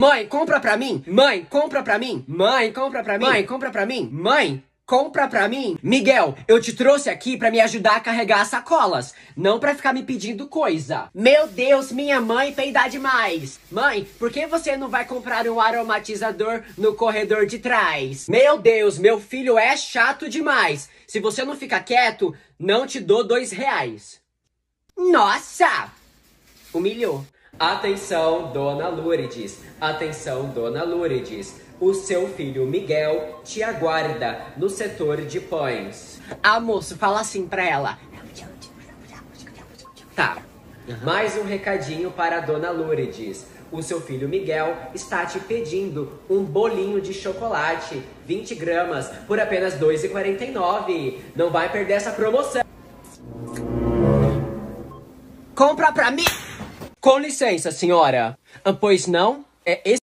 Mãe, compra pra mim. Mãe, compra pra mim. Mãe, compra pra mim. Mãe, compra pra mim. Mãe, compra pra mim. Miguel, eu te trouxe aqui pra me ajudar a carregar as sacolas, não pra ficar me pedindo coisa. Meu Deus, minha mãe peidar demais. Mãe, por que você não vai comprar um aromatizador no corredor de trás? Meu Deus, meu filho é chato demais. Se você não ficar quieto, não te dou dois reais. Nossa! Humilhou. Atenção, dona Lourdes. Atenção, dona Lourdes. O seu filho Miguel te aguarda no setor de pães. Ah, moço, fala assim pra ela. Tá. Mais um recadinho para a dona Lourdes. O seu filho Miguel está te pedindo um bolinho de chocolate, 20 gramas, por apenas R$ 2,49. Não vai perder essa promoção. Compra pra mim! Com licença, senhora. Ah, Pois não? É esse